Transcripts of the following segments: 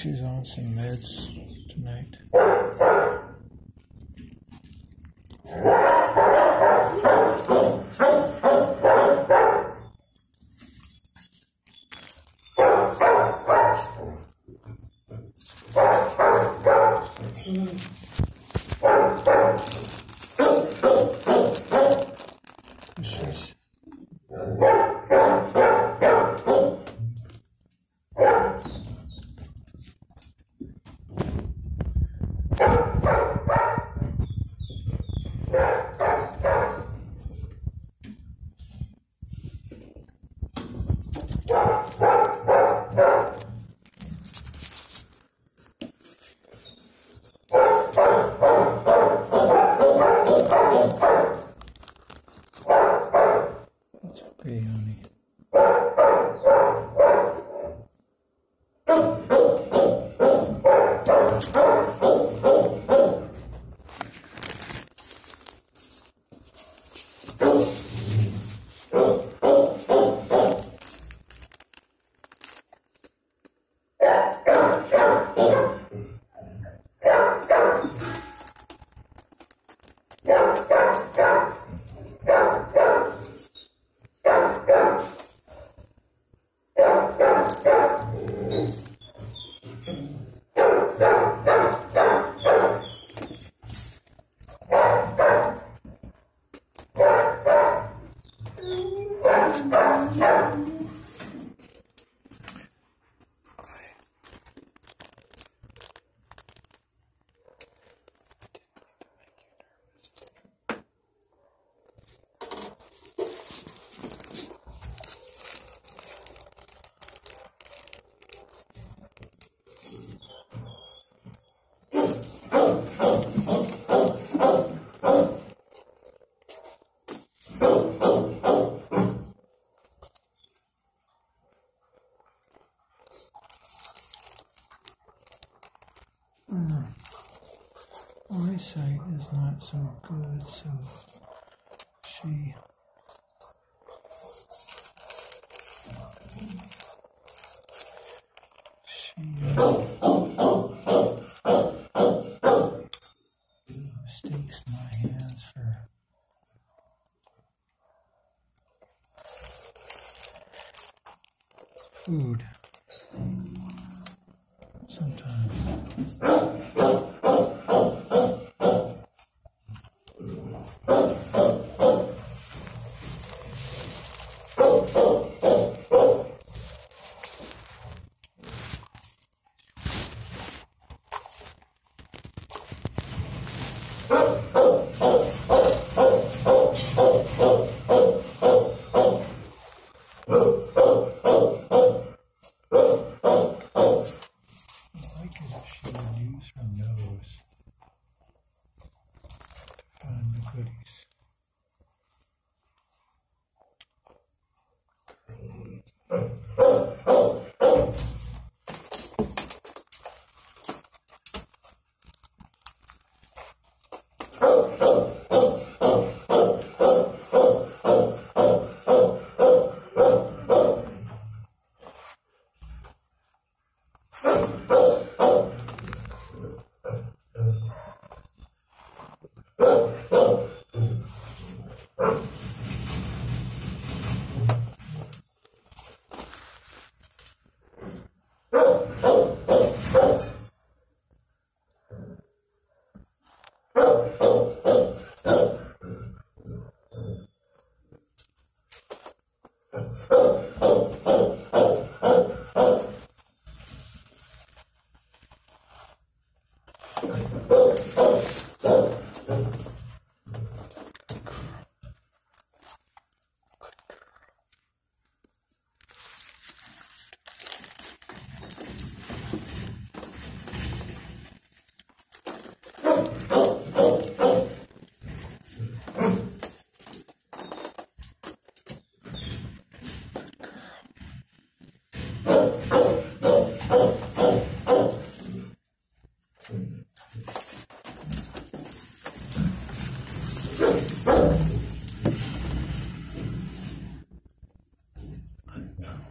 she's on some meds tonight. eyesight she mistakes my hands for food. colleagues. Thank you.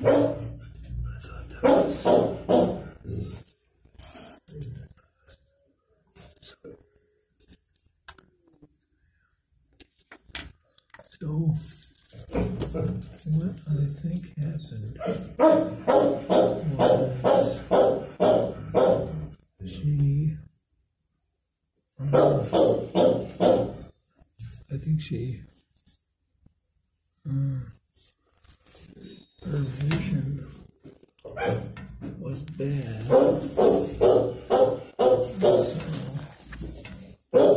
So, what I think happened was she, um, I think she, uh, her vision was bad. So,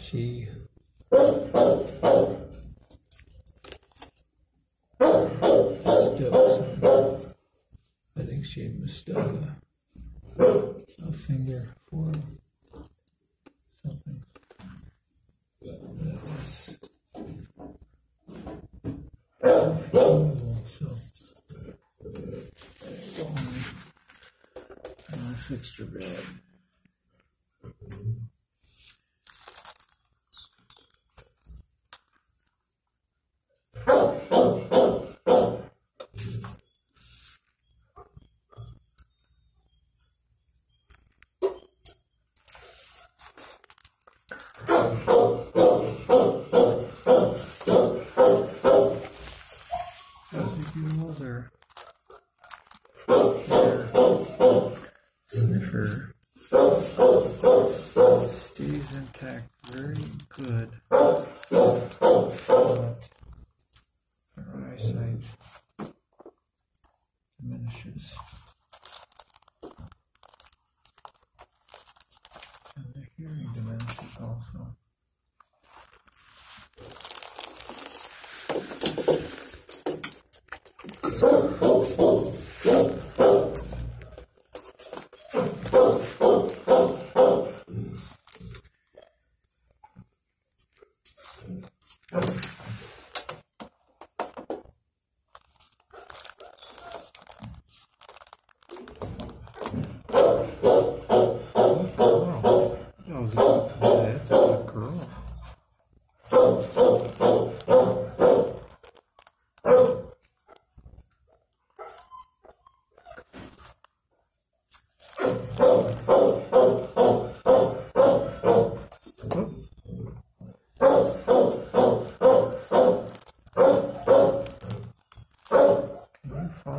she mistook some, I think she mistook a, a finger for something that was illegal. So there you go, honey. I fixed your bed. As you get older, your sniffer stays intact very good. Wow.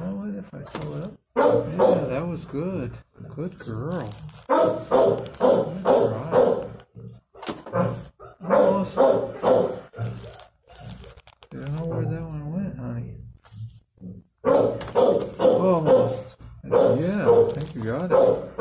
You follow if I pull up? Yeah, that was good. Good girl. Good try. Almost. I don't know where that one went, honey. Almost. Yeah, I think you got it.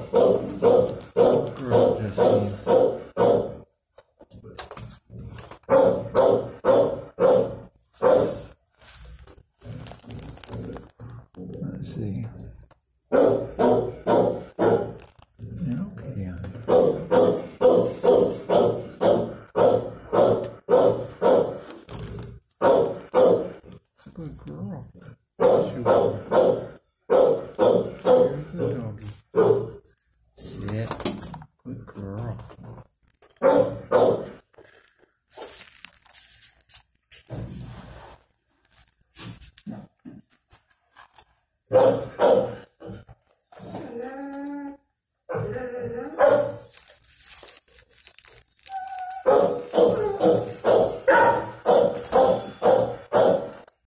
Oh.